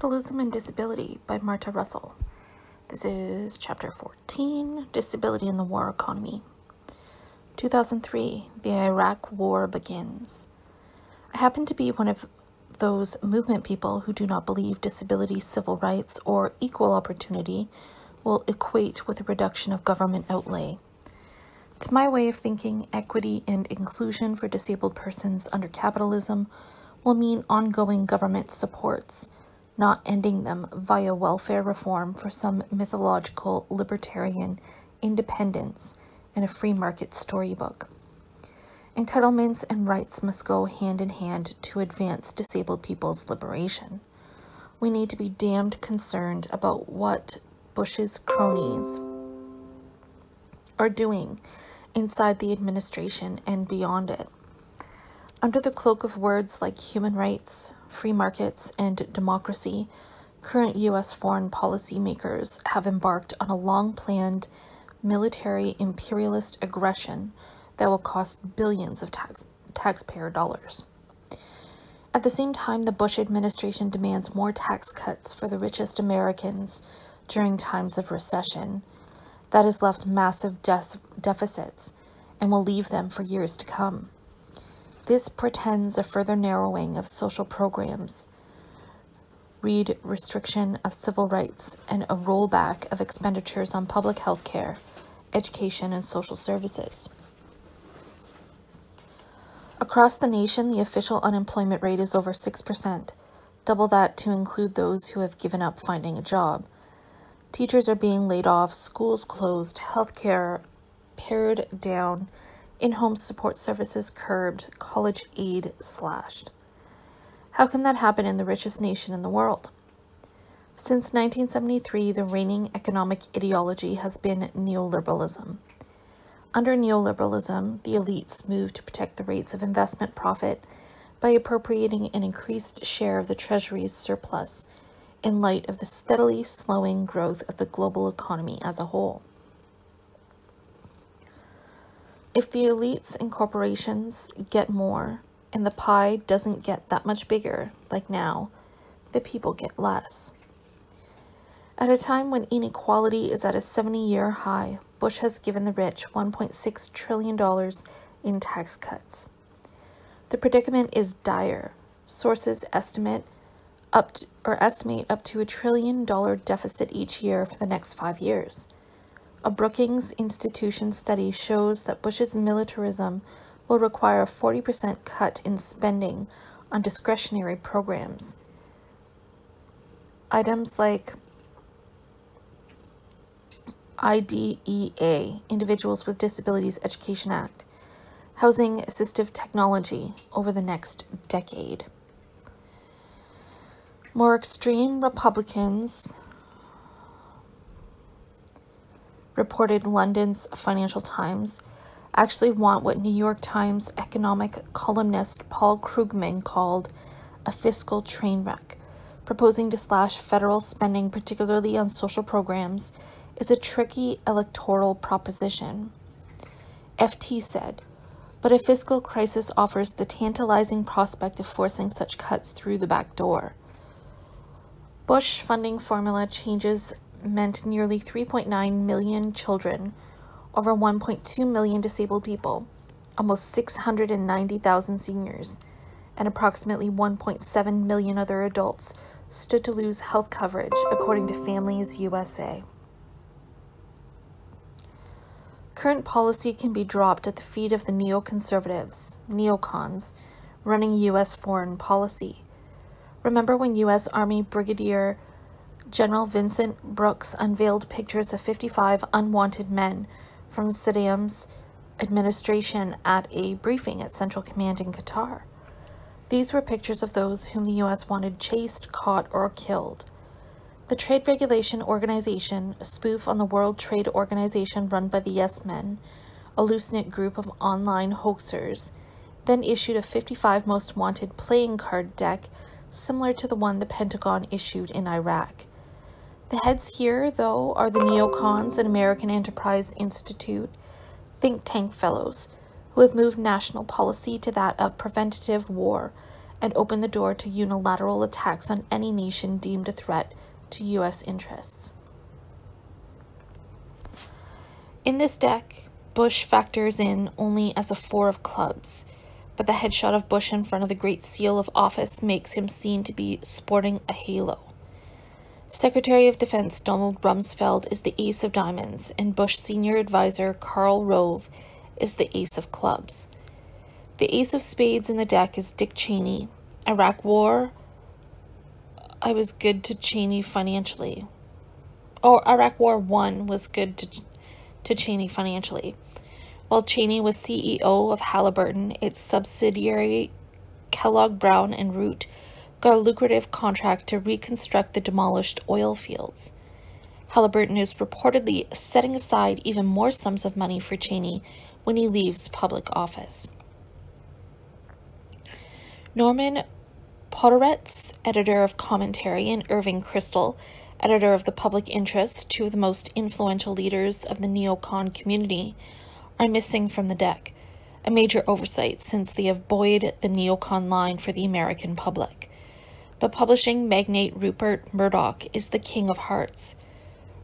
Capitalism and Disability by Marta Russell. This is Chapter 14 Disability in the War Economy. 2003, the Iraq War begins. I happen to be one of those movement people who do not believe disability, civil rights, or equal opportunity will equate with a reduction of government outlay. To my way of thinking, equity and inclusion for disabled persons under capitalism will mean ongoing government supports, not ending them via welfare reform for some mythological libertarian independence in a free market storybook. Entitlements and rights must go hand in hand to advance disabled people's liberation. We need to be damned concerned about what Bush's cronies are doing inside the administration and beyond it. Under the cloak of words like human rights, free markets, and democracy, current U.S. foreign policy makers have embarked on a long planned military imperialist aggression that will cost billions of tax- taxpayer dollars. At the same time, the Bush administration demands more tax cuts for the richest Americans during times of recession that has left massive de- deficits and will leave them for years to come. This portends a further narrowing of social programs, read restriction of civil rights, and a rollback of expenditures on public health care, education, and social services. Across the nation, the official unemployment rate is over 6%, double that to include those who have given up finding a job. Teachers are being laid off, schools closed, healthcare pared down, in home support services curbed, college aid slashed. How can that happen in the richest nation in the world? Since 1973, the reigning economic ideology has been neoliberalism. Under neoliberalism, the elites moved to protect the rates of investment profit by appropriating an increased share of the Treasury's surplus in light of the steadily slowing growth of the global economy as a whole. If the elites and corporations get more and the pie doesn't get that much bigger, like now, the people get less. At a time when inequality is at a 70 year high, Bush has given the rich $1.6 trillion in tax cuts. The predicament is dire. Sources estimate up to, or estimate up to a trillion dollar deficit each year for the next five years. A Brookings Institution study shows that Bush's militarism will require a 40% cut in spending on discretionary programs. Items like IDEA, Individuals with Disabilities Education Act, Housing Assistive Technology over the next decade. More extreme Republicans reported London's Financial Times actually want what New York Times economic columnist Paul Krugman called a fiscal train wreck. Proposing to slash federal spending, particularly on social programs, is a tricky electoral proposition. FT said, but a fiscal crisis offers the tantalizing prospect of forcing such cuts through the back door. Bush funding formula changes meant nearly 3.9 million children, over 1.2 million disabled people, almost 690,000 seniors, and approximately 1.7 million other adults stood to lose health coverage, according to Families USA. Current policy can be dropped at the feet of the neoconservatives, neocons, running U.S. foreign policy Remember when U.S. Army Brigadier General Vincent Brooks unveiled pictures of 55 unwanted men from Saddam's administration at a briefing at Central Command in Qatar? These were pictures of those whom the U.S. wanted chased, caught, or killed. The Trade Regulation Organization, a spoof on the World Trade Organization run by the Yes Men, a loose knit group of online hoaxers, then issued a 55 most wanted playing card deck similar to the one the Pentagon issued in Iraq. The heads here, though, are the neocons and American Enterprise Institute think tank fellows who have moved national policy to that of preventative war and opened the door to unilateral attacks on any nation deemed a threat to U.S. interests. In this deck, Bush factors in only as a four of clubs, but the headshot of Bush in front of the Great Seal of Office makes him seen to be sporting a halo. Secretary of Defense Donald Rumsfeld is the ace of diamonds, and Bush senior advisor Karl Rove is the ace of clubs. The ace of spades in the deck is Dick Cheney. Iraq War, I was good to Cheney financially. Or oh, Iraq War 1 was good to, to Cheney financially. While Cheney was CEO of Halliburton, its subsidiary Kellogg Brown and Root got a lucrative contract to reconstruct the demolished oil fields. Halliburton is reportedly setting aside even more sums of money for Cheney when he leaves public office. Norman Podhoretz, editor of Commentary, and Irving Kristol, editor of The Public Interest, two of the most influential leaders of the neocon community, are missing from the deck, a major oversight since they have buoyed the neocon line for the American public but publishing magnate Rupert Murdoch is the king of hearts.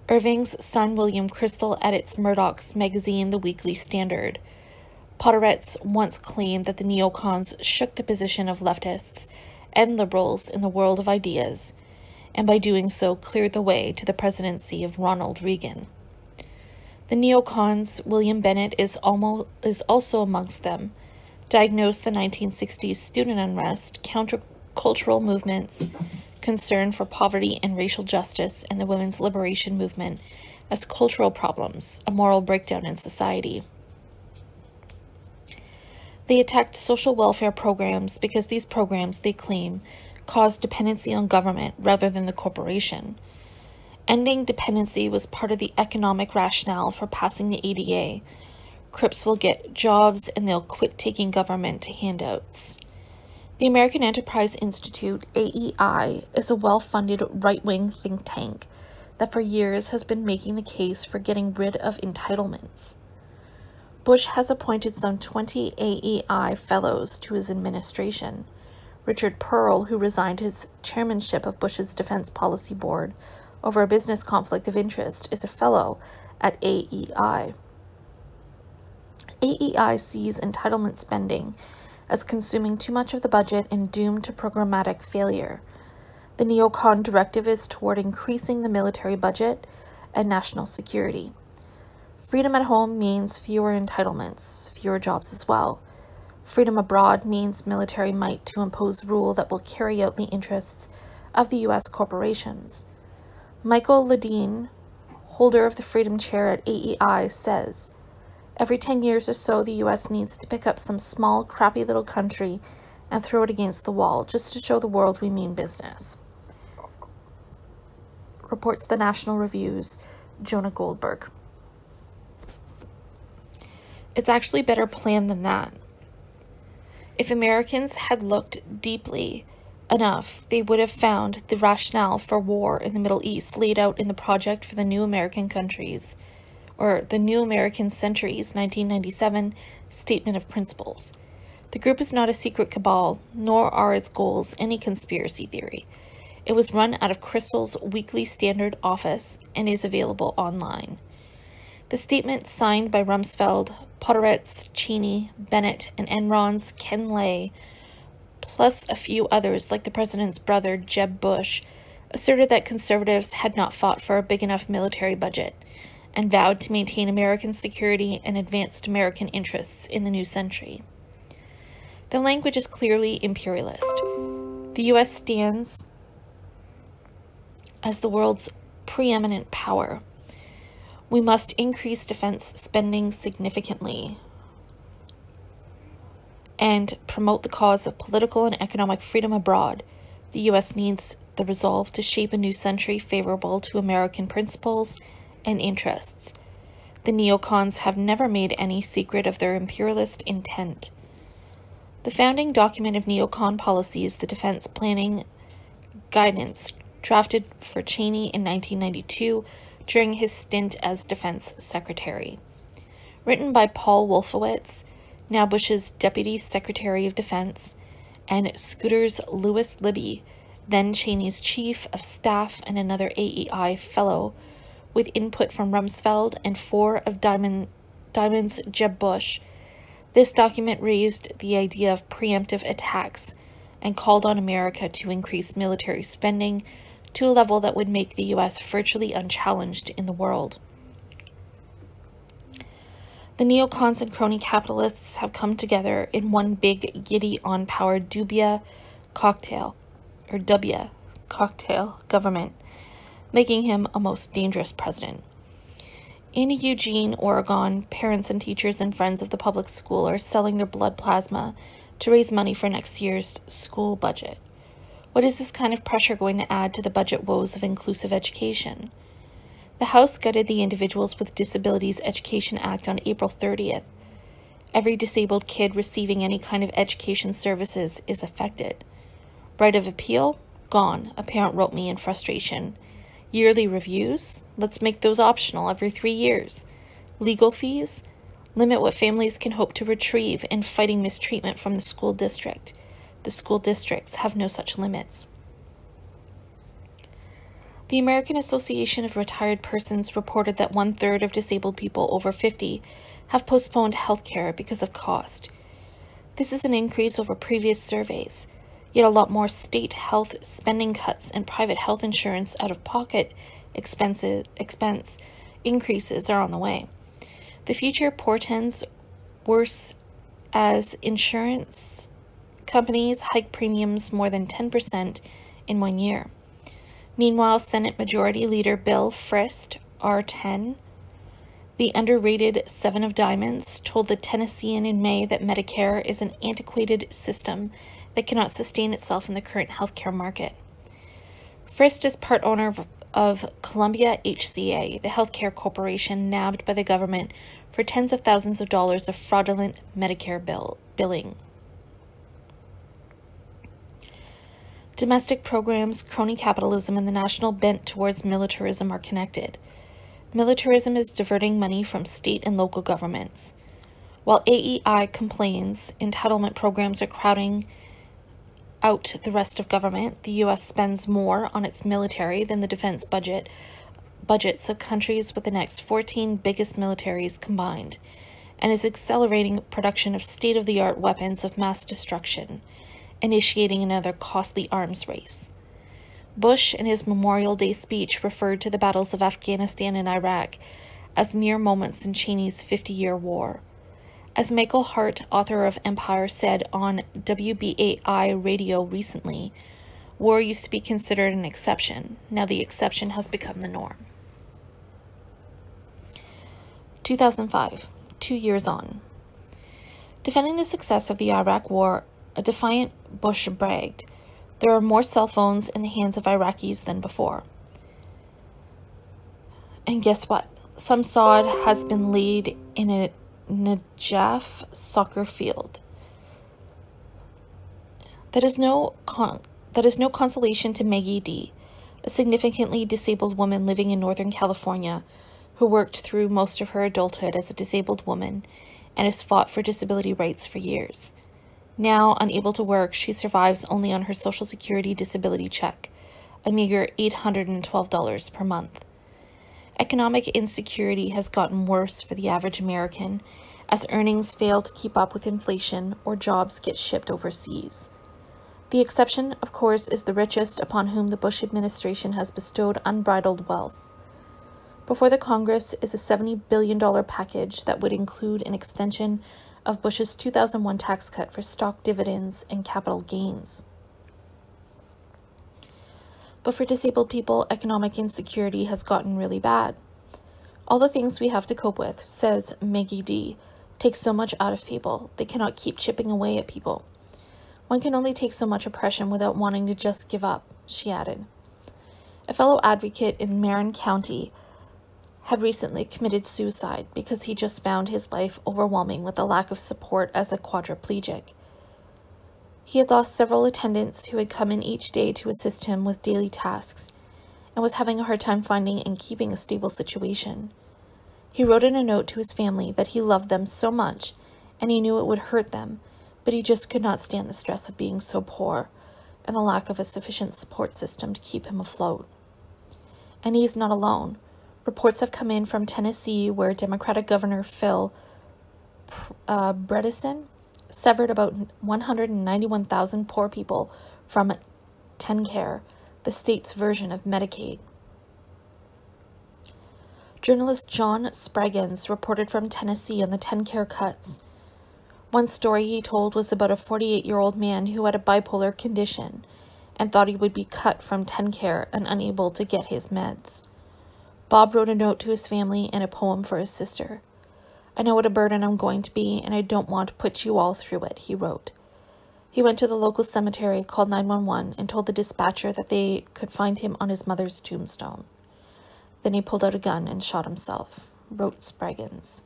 Irving's son William Kristol edits Murdoch's magazine, The Weekly Standard. Podhoretz once claimed that the neocons shook the position of leftists and liberals in the world of ideas, and by doing so cleared the way to the presidency of Ronald Reagan. The neocons, William Bennett is, almost, is also amongst them, diagnosed the 1960s student unrest, counter cultural movements, concern for poverty and racial justice, and the women's liberation movement as cultural problems, a moral breakdown in society. They attacked social welfare programs because these programs, they claim, caused dependency on government rather than the corporation. Ending dependency was part of the economic rationale for passing the ADA. Crips will get jobs and they'll quit taking government handouts. The American Enterprise Institute, AEI, is a well funded right wing think tank that for years has been making the case for getting rid of entitlements. Bush has appointed some 20 AEI fellows to his administration. Richard Perle, who resigned his chairmanship of Bush's Defense Policy Board over a business conflict of interest, is a fellow at AEI. AEI sees entitlement spending as consuming too much of the budget and doomed to programmatic failure. The neocon directive is toward increasing the military budget and national security. Freedom at home means fewer entitlements, fewer jobs as well. Freedom abroad means military might to impose rule that will carry out the interests of the U.S. corporations. Michael Ledeen, holder of the Freedom Chair at AEI, says Every 10 years or so, the US needs to pick up some small, crappy little country and throw it against the wall just to show the world we mean business. Reports the National Review's Jonah Goldberg. It's actually better planned than that. If Americans had looked deeply enough, they would have found the rationale for war in the Middle East laid out in the Project for the New American Countries or the New American Centuries 1997 Statement of Principles. The group is not a secret cabal, nor are its goals any conspiracy theory. It was run out of Kristol's Weekly Standard office and is available online. The statement signed by Rumsfeld, Podhoretz, Cheney, Bennett, and Enron's Ken Lay, plus a few others like the president's brother Jeb Bush, asserted that conservatives had not fought for a big enough military budget and vowed to maintain American security and advanced American interests in the new century. The language is clearly imperialist. The U.S. stands as the world's preeminent power. We must increase defense spending significantly and promote the cause of political and economic freedom abroad. The U.S. needs the resolve to shape a new century favorable to American principles and interests. The neocons have never made any secret of their imperialist intent. The founding document of neocon policy is the Defense Planning Guidance, drafted for Cheney in 1992 during his stint as Defense Secretary. Written by Paul Wolfowitz, now Bush's Deputy Secretary of Defense, and Scooters Lewis Libby, then Cheney's chief of staff and another AEI fellow, with input from Rumsfeld and four of Diamond, Diamond's Jeb Bush. This document raised the idea of preemptive attacks and called on America to increase military spending to a level that would make the U.S. virtually unchallenged in the world. The neocons and crony capitalists have come together in one big giddy on power Dubya cocktail, or W cocktail government, making him a most dangerous president. In Eugene, Oregon, parents and teachers and friends of the public school are selling their blood plasma to raise money for next year's school budget. What is this kind of pressure going to add to the budget woes of inclusive education? The House gutted the Individuals with Disabilities Education Act on April 30th. Every disabled kid receiving any kind of education services is affected. Right of appeal? Gone, a parent wrote me in frustration. Yearly reviews? Let's make those optional every three years. Legal fees? Limit what families can hope to retrieve in fighting mistreatment from the school district. The school districts have no such limits. The American Association of Retired Persons reported that one third of disabled people over 50 have postponed health care because of cost. This is an increase over previous surveys, yet a lot more state health spending cuts and private health insurance out of pocket expenses, expense increases are on the way. The future portends worse as insurance companies hike premiums more than 10% in one year. Meanwhile, Senate Majority Leader Bill Frist, R10, the underrated Seven of Diamonds, told the Tennessean in May that Medicare is an antiquated system that cannot sustain itself in the current healthcare market. Frist is part owner of, of Columbia HCA, the healthcare corporation nabbed by the government for tens of thousands of dollars of fraudulent Medicare bill, billing. Domestic programs, crony capitalism, and the national bent towards militarism are connected. Militarism is diverting money from state and local governments. While AEI complains entitlement programs are crowding out the rest of government, the US spends more on its military than the defense budget budgets of countries with the next 14 biggest militaries combined, and is accelerating production of state-of-the-art weapons of mass destruction initiating another costly arms race. Bush, in his Memorial Day speech, referred to the battles of Afghanistan and Iraq as mere moments in Cheney's 50 year war. As Michael Hardt, author of Empire, said on WBAI radio recently, war used to be considered an exception. Now the exception has become the norm. 2005, two years on. Defending the success of the Iraq War a defiant Bush bragged, There are more cell phones in the hands of Iraqis than before. And guess what? Some sod has been laid in a Najaf soccer field. That is no con- that is no consolation to Maggie D, a significantly disabled woman living in Northern California who worked through most of her adulthood as a disabled woman and has fought for disability rights for years. Now, unable to work, she survives only on her Social Security disability check, a meager $812 per month. Economic insecurity has gotten worse for the average American as earnings fail to keep up with inflation or jobs get shipped overseas. The exception, of course, is the richest upon whom the Bush administration has bestowed unbridled wealth. Before the Congress is a $70 billion package that would include an extension of Bush's 2001 tax cut for stock dividends and capital gains. But for disabled people, economic insecurity has gotten really bad. All the things we have to cope with, says Maggie D, take so much out of people. They cannot keep chipping away at people. One can only take so much oppression without wanting to just give up, she added. A fellow advocate in Marin County had recently committed suicide because he just found his life overwhelming with the lack of support as a quadriplegic. He had lost several attendants who had come in each day to assist him with daily tasks and was having a hard time finding and keeping a stable situation. He wrote in a note to his family that he loved them so much and he knew it would hurt them, but he just could not stand the stress of being so poor and the lack of a sufficient support system to keep him afloat. And he's not alone. Reports have come in from Tennessee where Democratic Governor Phil uh, Bredesen severed about 191,000 poor people from TennCare, the state's version of Medicaid. Journalist John Spraggins reported from Tennessee on the TennCare cuts. One story he told was about a 48 year old man who had a bipolar condition and thought he would be cut from TennCare and unable to get his meds. Bob wrote a note to his family and a poem for his sister. I know what a burden I'm going to be, and I don't want to put you all through it, he wrote. He went to the local cemetery, called 911, and told the dispatcher that they could find him on his mother's tombstone. Then he pulled out a gun and shot himself, wrote Spraggins.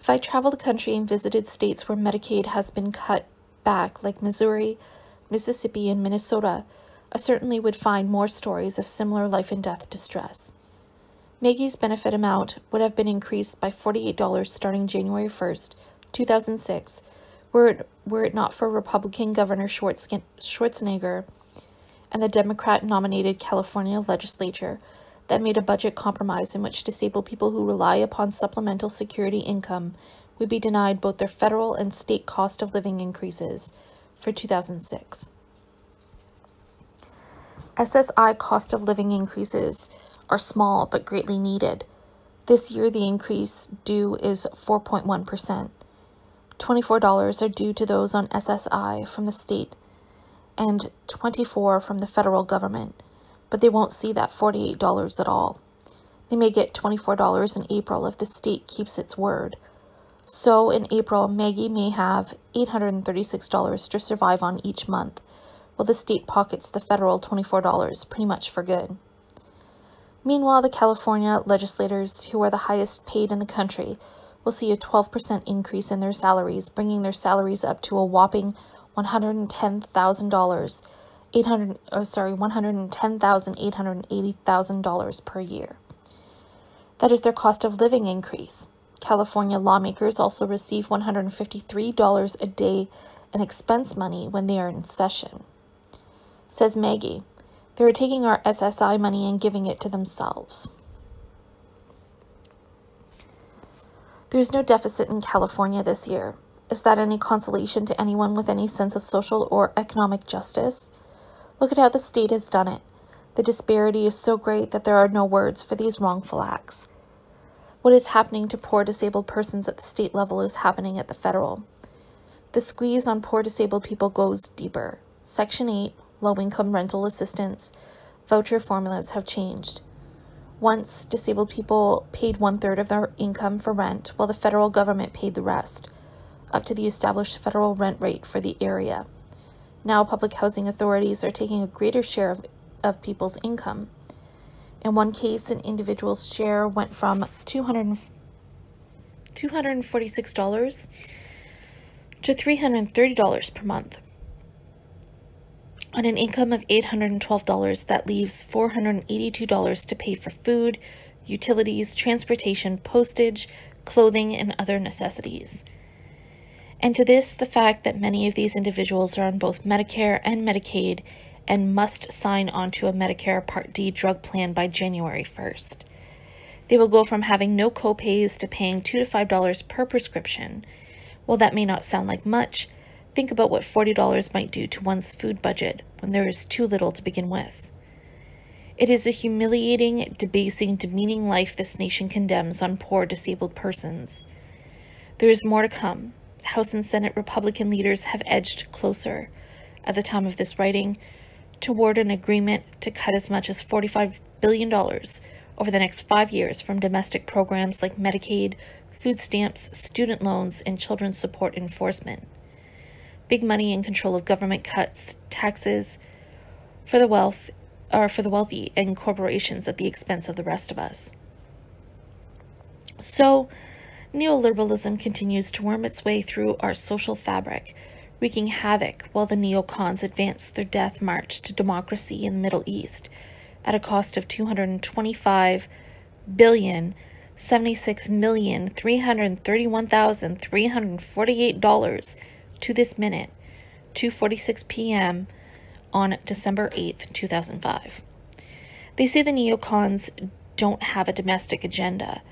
If I traveled the country and visited states where Medicaid has been cut back, like Missouri, Mississippi, and Minnesota, I certainly would find more stories of similar life and death distress. Maggie's benefit amount would have been increased by $48 starting January 1st, 2006, were it, were it not for Republican Governor Schwarzenegger and the Democrat nominated California legislature that made a budget compromise in which disabled people who rely upon supplemental security income would be denied both their federal and state cost of living increases for 2006. SSI cost of living increases are small but greatly needed. This year, the increase due is 4.1%. $24 are due to those on SSI from the state and 24 from the federal government, but they won't see that $48 at all. They may get $24 in April if the state keeps its word. So in April, Maggie may have $836 to survive on each month, while the state pockets the federal $24 pretty much for good. Meanwhile, the California legislators, who are the highest paid in the country, will see a 12% increase in their salaries, bringing their salaries up to a whopping $110,000, 800 oh, sorry, $110,880,000 per year. That is their cost of living increase. California lawmakers also receive $153 a day in expense money when they are in session. Says Maggie, they are taking our SSI money and giving it to themselves. There's no deficit in California this year. Is that any consolation to anyone with any sense of social or economic justice? Look at how the state has done it. The disparity is so great that there are no words for these wrongful acts. What is happening to poor disabled persons at the state level is happening at the federal. The squeeze on poor disabled people goes deeper. Section 8, low income rental assistance, voucher formulas have changed. Once, disabled people paid one third of their income for rent, while the federal government paid the rest, up to the established federal rent rate for the area. Now, public housing authorities are taking a greater share of, of people's income. In one case, an individual's share went from 200, $246 to $330 per month. On an income of $812, that leaves $482 to pay for food, utilities, transportation, postage, clothing, and other necessities. And to this, the fact that many of these individuals are on both Medicare and Medicaid and must sign onto a Medicare Part D drug plan by January 1st. They will go from having no copays to paying 2 to $5 per prescription. While that may not sound like much, think about what $40 might do to one's food budget when there is too little to begin with. It is a humiliating, debasing, demeaning life this nation condemns on poor disabled persons. There is more to come. House and Senate Republican leaders have edged closer, at the time of this writing, toward an agreement to cut as much as $45 billion over the next five years from domestic programs like Medicaid, food stamps, student loans, and children's support enforcement. Big money in control of government cuts, taxes for the wealth or for the wealthy and corporations at the expense of the rest of us. So, neoliberalism continues to worm its way through our social fabric, wreaking havoc while the neocons advance their death march to democracy in the Middle East at a cost of 225 billion 76 million 331,348 dollars to this minute, 2:46 p.m. on December 8th, 2005. They say the neocons don't have a domestic agenda.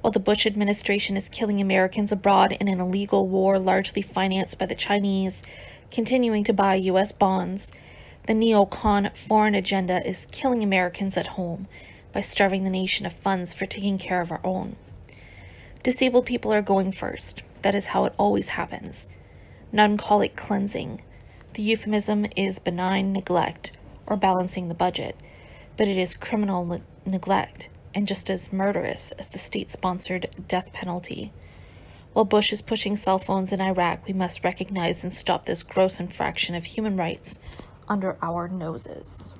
While the Bush administration is killing Americans abroad in an illegal war largely financed by the Chinese, continuing to buy U.S. bonds, the neocon foreign agenda is killing Americans at home by starving the nation of funds for taking care of our own. Disabled people are going first. That is how it always happens. None call it cleansing. The euphemism is benign neglect or balancing the budget, but it is criminal ne- neglect and just as murderous as the state sponsored death penalty. While Bush is pushing cell phones in Iraq, we must recognize and stop this gross infraction of human rights under our noses.